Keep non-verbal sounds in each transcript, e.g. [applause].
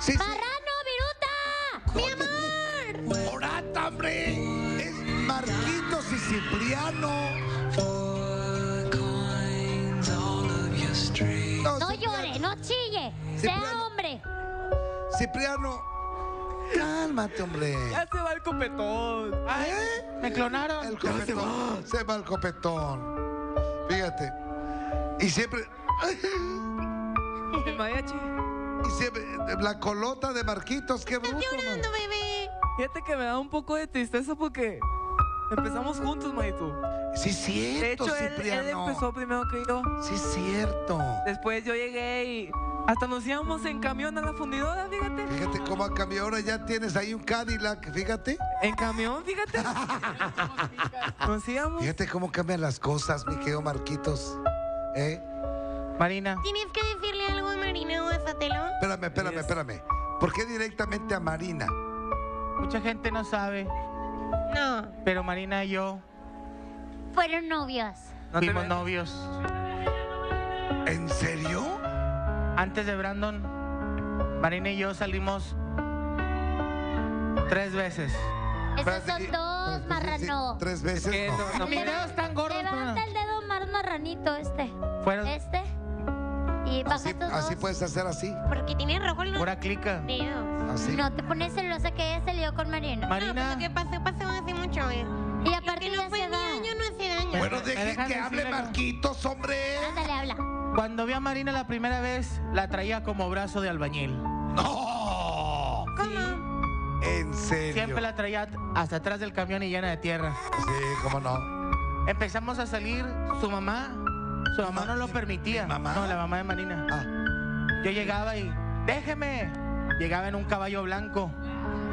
Sí, sí. ¡Marrano, viruta! ¡Mi amor! ¡Orata, hombre! Es Marquitos y Cipriano. No, No llore, no chille. Cipriano. Sea hombre. Cipriano, cálmate, hombre. Ya se va el copetón. ¿Eh? Me clonaron. El copetón. Se va el copetón. Fíjate. Y siempre. El mariachi. Y siempre. La colota de Marquitos, qué bruto. ¿no? bebé. Fíjate que me da un poco de tristeza porque empezamos juntos, manito. Sí, es De cierto, hecho, él, empezó primero que yo. Sí, es cierto. Después yo llegué y hasta nos íbamos en camión a la fundidora, fíjate. Fíjate cómo ha cambiado. Ahora ya tienes ahí un Cadillac, fíjate. En camión, fíjate. [laughs] Nos íbamos. Fíjate cómo cambian las cosas, mi querido Marquitos. ¿Eh? Marina, ¿Tienes que decirle algo a Marina o a Sotelo? Espérame, espérame, Yes. espérame. ¿Por qué directamente a Marina? mucha gente no sabe, No. pero Marina y yo Fueron novios. No te fuimos novios. ¿En serio? Antes de Brandon, Marina y yo salimos tres veces. Esos Espérate, son y- dos, sí, marrano. Tres veces. No. No, no, Mis dedos están gordos, pero Levanta el dedo más marranito este. Fueron Este. Baja Así, estos así dos. puedes hacer así. Porque tiene rojo los pura clica. dedos. Así. No te pones celosa que ella se lió con Marina. No, pero Marina, lo que pasó, pasó hace mucho, ¿eh? Y Lo aparte que no ya fue se mi va. daño no hace daño. Bueno, ¿Me dejen que hable algo? Marquitos, hombre. Ándale, habla. cuando vi a Marina la primera vez, la traía como brazo de albañil. ¡No! ¿Cómo? En serio. Siempre la traía hasta atrás del camión y llena de tierra. Sí, cómo no. Empezamos a salir, su mamá, su mamá no lo mi- permitía. mi mamá? No, la mamá de Marina. Ah, Yo llegaba y, déjeme. Llegaba en un caballo blanco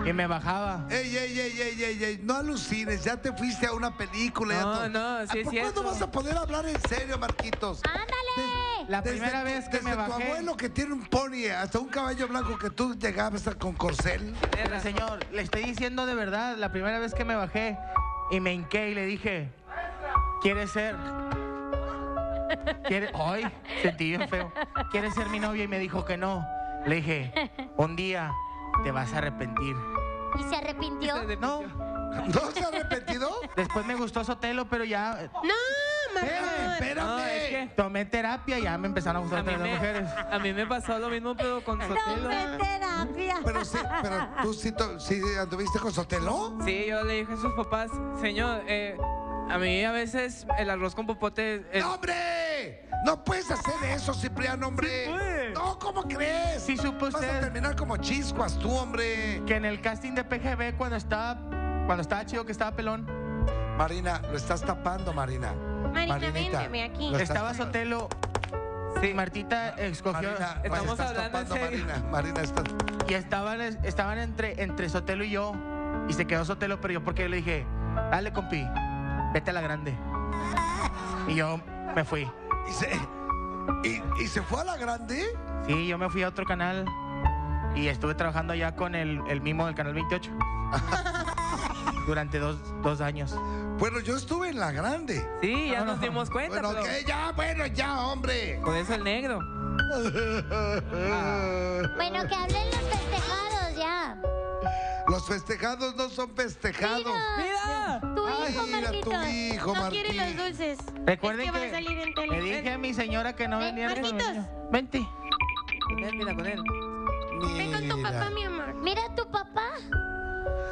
y me bajaba. ey, ey, ey, ey, ey, ey, no alucines, ya te fuiste a una película. ya No, todo. no, sí ¿A es poco cierto. ¿Cuándo vas a poder hablar en serio, Marquitos? ¡Ándale! La primera tu- vez que desde me tu bajé. abuelo que tiene un pony, hasta un caballo blanco que tú llegabas a- con corcel. Pero, señor, le estoy diciendo de verdad, la primera vez que me bajé y me hinqué y le dije, ¿quieres ser? ¿Quiere? Ay, sentí bien feo. ¿Quieres ser mi novia? Y me dijo que no. Le dije, un día te vas a arrepentir. ¿Y se arrepintió? No. ¿No se ha arrepentido? después me gustó Sotelo, pero ya eh, No, Espérame. No, es que tomé terapia y ya me empezaron a gustar a me, mujeres. a mí me pasó lo mismo, pero con Sotelo. terapia. Pero sí, pero tú sí, to- sí anduviste con Sotelo. Sí, yo le dije a sus papás, señor, eh, a mí a veces el arroz con popote... es- ¡No, hombre! No puedes hacer eso, Cipriano, hombre. Sí puede. No, ¿cómo crees? Sí supo Vas a terminar como chiscuas tú, hombre. que en el casting de PGB cuando estaba, cuando estaba chido que estaba pelón, Marina, lo estás tapando, Marina. Marina, Marinita, véndeme aquí. lo estás estaba tapando. Sotelo Sí. Martita escogió Marina, Estamos estás hablando en tapando, serio. Marina. Marina, estás... y estaban, estaban entre, entre Sotelo y yo y se quedó Sotelo, pero yo porque le dije, dale compi, vete a la grande. Y yo me fui. ¿Y se, y, y se fue a la grande? Sí, yo me fui a otro canal y estuve trabajando allá con el, el mimo del canal 28 [laughs] durante dos, dos años. Bueno, yo estuve en la grande. Sí, ya No, nos no. dimos cuenta, Bueno, pero ya, bueno, ya, hombre. con eso el negro. [laughs] Bueno, que hablen los festejados. Los festejados no son festejados. ¡Mira! Tu Ay, hijo, mira tu Marquitos. hijo, No quiere los Martín. dulces. Recuerden es que, va que a salir en Le tele. dije a mi señora que no Ven, venía Marquitos. Vente. Con él, mira, con él. Ven con tu Mira, papá, mi amor. Mira a tu papá.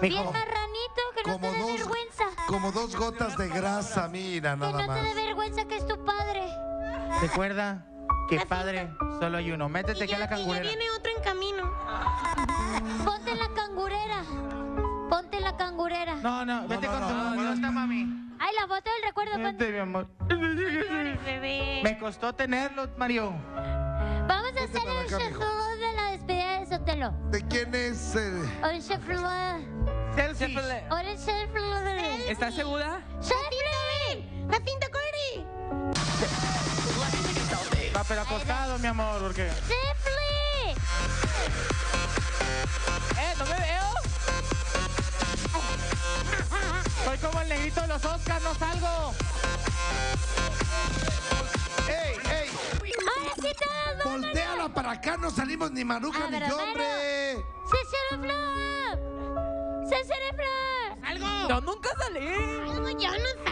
Bien marranito, que no como te dé dos, vergüenza. como dos gotas de grasa, mira, Que nada no te más. dé vergüenza que es tu padre. recuerda que padre solo hay uno. Métete Y aquí a la ya, y ya cangurera. viene otro la cangurera. No, no, vete no, con no, tu no, mamá. no. ¿Dónde está mami? Ay, la foto del recuerdo. Vente, mi amor. Bebé. Me costó tenerlo, Mario. Vamos a hacer mijo. shuffle de la despedida de Sotelo. ¿De quién es? eh? Un shuffle. Selfie. Ahora el. ¿Estás segura? ¡Shuffle! ¡Jacinto, corre! Va, pero acostado, mi amor, porque. ¡Shuffle! Como el negrito de los Oscars, no salgo. ¡Ey, ey! Ahora sí todos vamos. Volteala para acá, no salimos ni Maruja Ah, ni yo, hombre. ¡César Flop! ¡César Flop! ¡Algo! Yo nunca salí. ¡Algo! ¡Ya no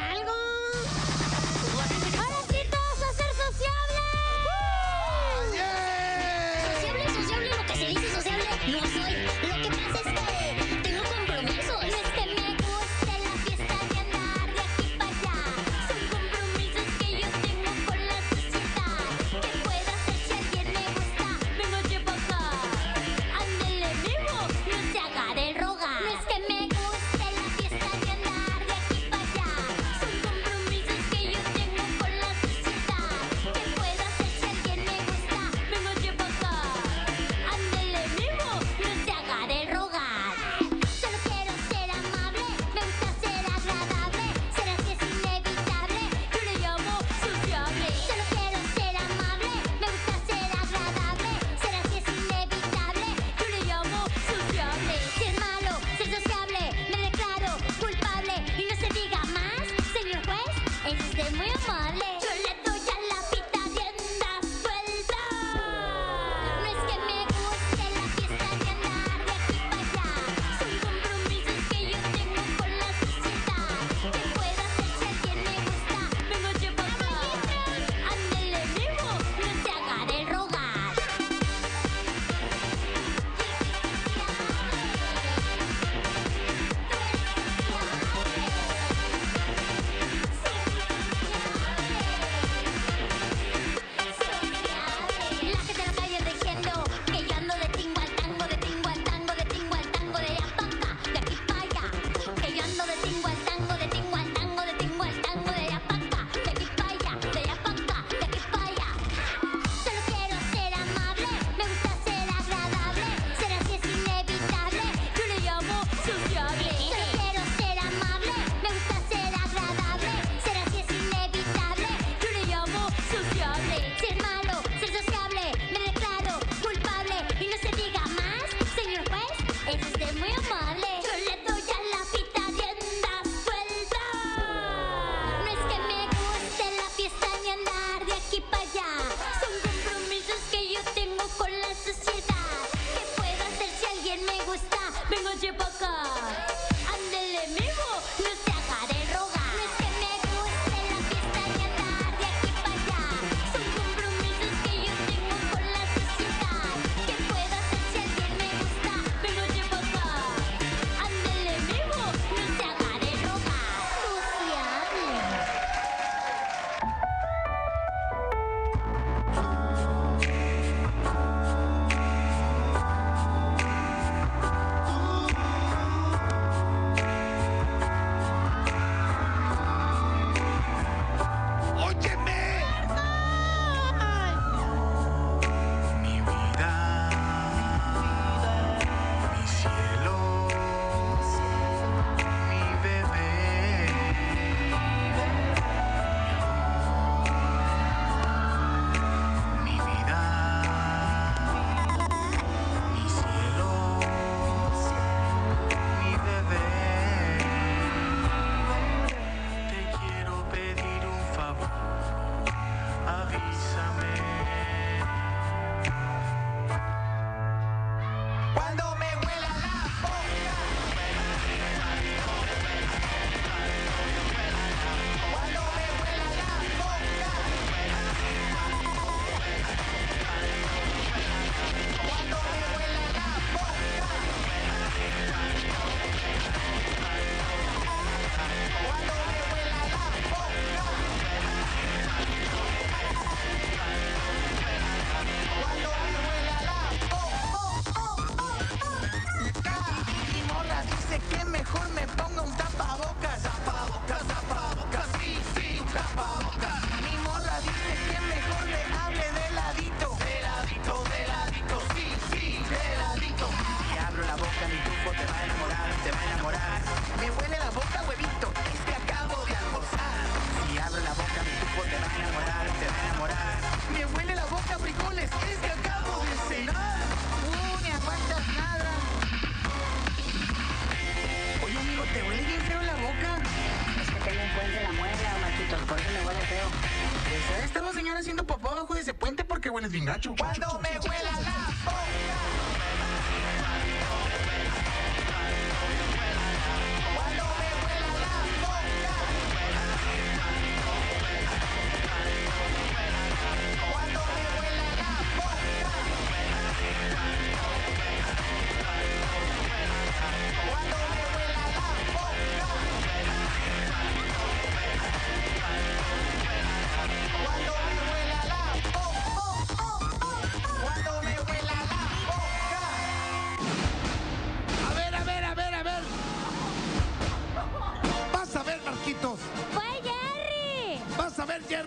gacho. Cuando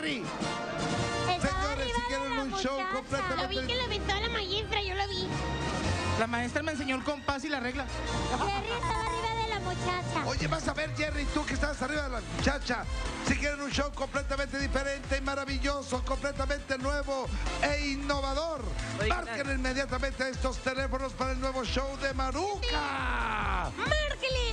Señores, si quieren un show completamente- Lo vi que lo besó a la maestra, yo lo vi. La maestra me enseñó el compás y la regla. Jerry estaba arriba de la muchacha. Oye, vas a ver, Jerry, tú que estás arriba de la muchacha. Si quieren un show completamente diferente y maravilloso, completamente nuevo e innovador, Oigan. marquen inmediatamente estos teléfonos para el nuevo show de Maruca. Márquele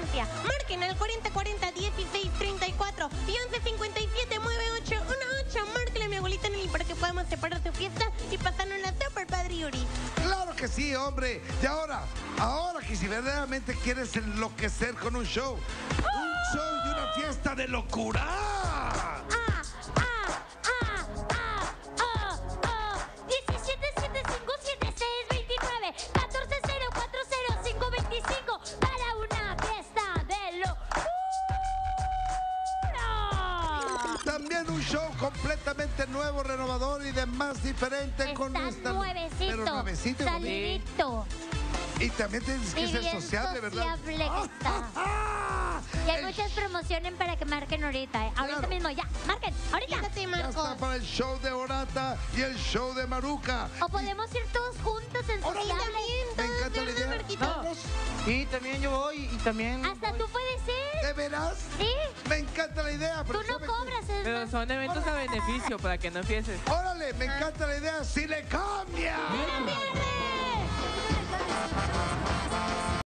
Marquen al 4040 1634 y 1157 9818. Márquele a mi abuelita Nelly para que podamos separar su fiesta y pasarnos la super padre Yuri. Claro que sí, hombre. Y ahora, ahora que si verdaderamente quieres enloquecer con un show, un show y una fiesta de locura. Ah, completamente nuevo, renovador y de más diferente con Está esta. nuevecito, Pero nuevecito salidito. Y también tienes que Y ser sociable, ¿verdad? sociable que [laughs] está. Y hay El muchas promociones para que marquen ahorita, ¿eh? Ahorita Claro. mismo, ya, marquen, ahorita. Fíjate, Ya está Marcos. para el show de Orata y el show de Maruca. O podemos ir todos juntos en sociable. Me encanta la idea. Y también yo voy y también. Hasta tú puedes ir. ¿De veras? Sí, Me encanta la idea. tú pero no ¿sabe qué? cobras, es Pero son eventos a beneficio para que no empieces. Órale, me encanta la idea. Si le cambia. ¡Viernes!